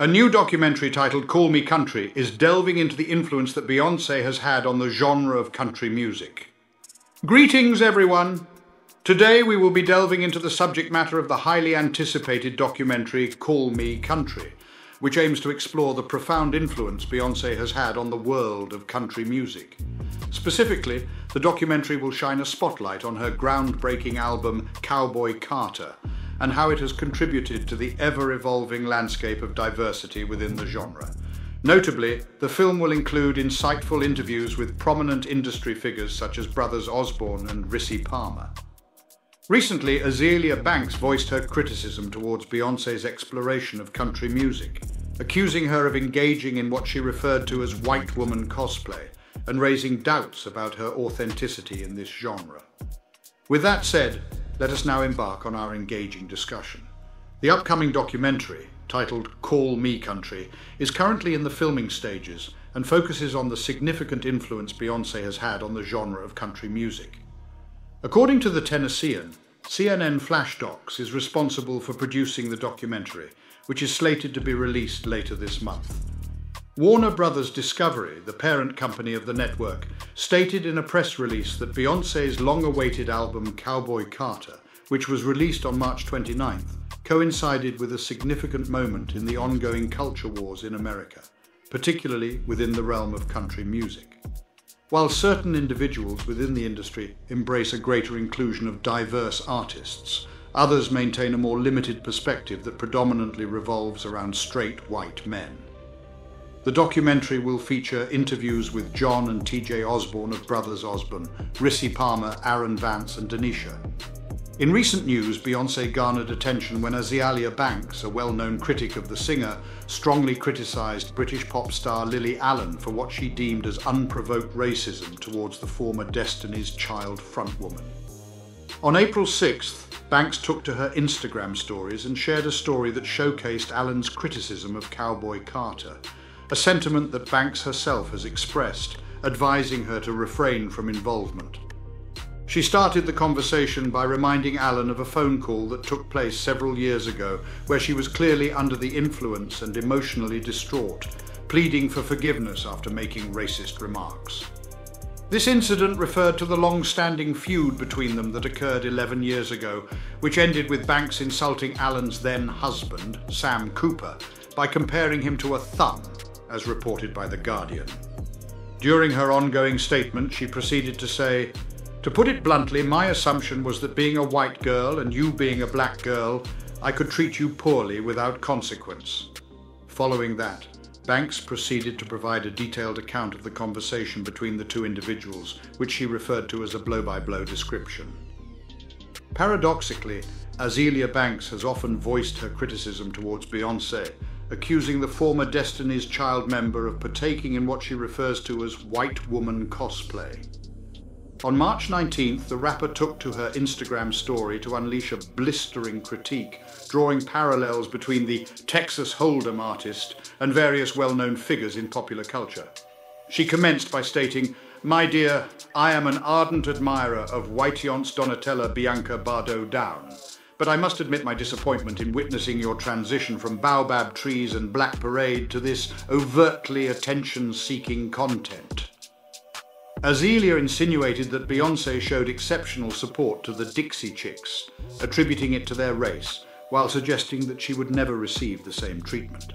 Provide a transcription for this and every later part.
A new documentary titled Call Me Country is delving into the influence that Beyonce has had on the genre of country music. Greetings, everyone! Today we will be delving into the subject matter of the highly anticipated documentary Call Me Country, which aims to explore the profound influence Beyonce has had on the world of country music. Specifically, the documentary will shine a spotlight on her groundbreaking album Cowboy Carter and how it has contributed to the ever evolving landscape of diversity within the genre. Notably, the film will include insightful interviews with prominent industry figures such as brothers Osborne and Rissi Palmer. Recently, Azealia Banks voiced her criticism towards Beyonce's exploration of country music, accusing her of engaging in what she referred to as white woman cosplay and raising doubts about her authenticity in this genre. With that said, let us now embark on our engaging discussion. The upcoming documentary, titled Call Me Country, is currently in the filming stages and focuses on the significant influence Beyonce has had on the genre of country music. According to the Tennessean, CNN Flash Docs is responsible for producing the documentary, which is slated to be released later this month. Warner Brothers Discovery, the parent company of the network, stated in a press release that Beyonce's long awaited album Cowboy Carter, which was released on March 29th, coincided with a significant moment in the ongoing culture wars in America, particularly within the realm of country music. While certain individuals within the industry embrace a greater inclusion of diverse artists, others maintain a more limited perspective that predominantly revolves around straight white men. The documentary will feature interviews with John and TJ Osborne of Brothers Osborne, Rissi Palmer, Aaron Vance, and Denitia. In recent news, Beyonce garnered attention when Azealia Banks, a well known critic of the singer, strongly criticised British pop star Lily Allen for what she deemed as unprovoked racism towards the former Destiny's Child frontwoman. On April 6th, Banks took to her Instagram stories and shared a story that showcased Allen's criticism of Cowboy Carter, a sentiment that Banks herself has expressed, advising her to refrain from involvement. She started the conversation by reminding Allen of a phone call that took place several years ago, where she was clearly under the influence and emotionally distraught, pleading for forgiveness after making racist remarks. This incident referred to the long standing feud between them that occurred 11 years ago, which ended with Banks insulting Allen's then husband, Sam Cooper, by comparing him to a thumb as reported by The Guardian. During her ongoing statement, she proceeded to say, To put it bluntly, my assumption was that being a white girl and you being a black girl, I could treat you poorly without consequence. Following that, Banks proceeded to provide a detailed account of the conversation between the two individuals, which she referred to as a blow by blow description. Paradoxically, Azealia Banks has often voiced her criticism towards Beyonce accusing the former Destiny's Child member of partaking in what she refers to as white woman cosplay. On March 19th, the rapper took to her Instagram story to unleash a blistering critique, drawing parallels between the Texas Hold'em artist and various well known figures in popular culture. She commenced by stating, My dear, I am an ardent admirer of White Yonce Donatella Bianca Bardot Down but I must admit my disappointment in witnessing your transition from baobab trees and black parade to this overtly attention-seeking content. Azealia insinuated that Beyonce showed exceptional support to the Dixie Chicks, attributing it to their race, while suggesting that she would never receive the same treatment.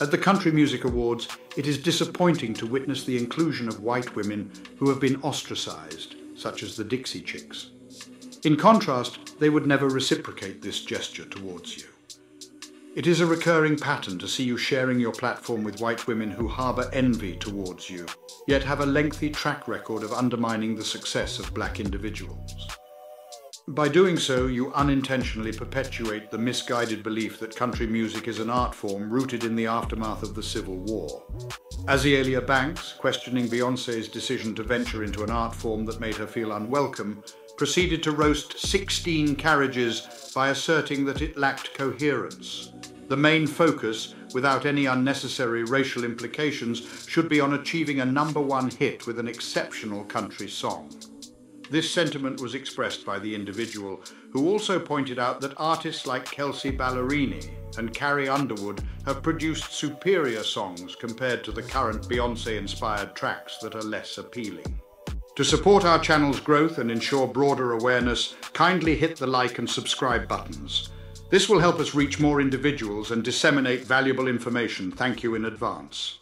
At the Country Music Awards, it is disappointing to witness the inclusion of white women who have been ostracized, such as the Dixie Chicks. In contrast, they would never reciprocate this gesture towards you. It is a recurring pattern to see you sharing your platform with white women who harbour envy towards you, yet have a lengthy track record of undermining the success of black individuals. By doing so, you unintentionally perpetuate the misguided belief that country music is an art form rooted in the aftermath of the Civil War. Azealia Banks, questioning Beyonce's decision to venture into an art form that made her feel unwelcome, proceeded to roast 16 carriages by asserting that it lacked coherence. The main focus, without any unnecessary racial implications, should be on achieving a number one hit with an exceptional country song. This sentiment was expressed by the individual, who also pointed out that artists like Kelsea Ballerini and Carrie Underwood have produced superior songs compared to the current Beyoncé-inspired tracks that are less appealing. To support our channel's growth and ensure broader awareness, kindly hit the like and subscribe buttons. This will help us reach more individuals and disseminate valuable information. Thank you in advance.